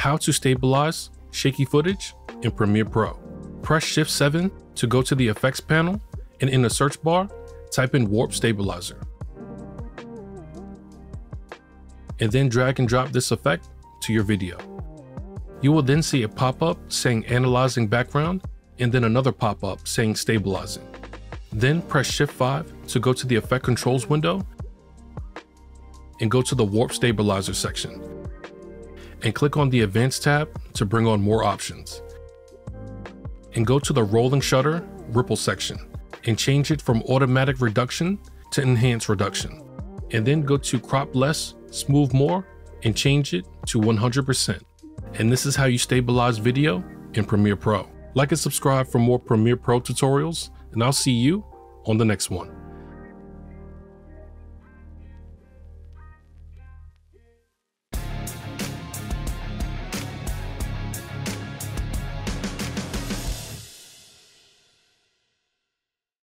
How to stabilize shaky footage in Premiere Pro. Press Shift 7 to go to the effects panel and in the search bar, type in Warp Stabilizer. And then drag and drop this effect to your video. You will then see a pop-up saying Analyzing Background and then another pop-up saying Stabilizing. Then press Shift 5 to go to the Effect Controls window and go to the Warp Stabilizer section. And click on the Advanced tab to bring on more options. And go to the Rolling Shutter Ripple section and change it from Automatic Reduction to Enhanced Reduction. And then go to Crop Less, Smooth More, and change it to 100%. And this is how you stabilize video in Premiere Pro. Like and subscribe for more Premiere Pro tutorials, and I'll see you on the next one.